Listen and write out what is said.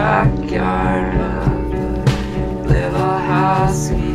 backyard of the little house we.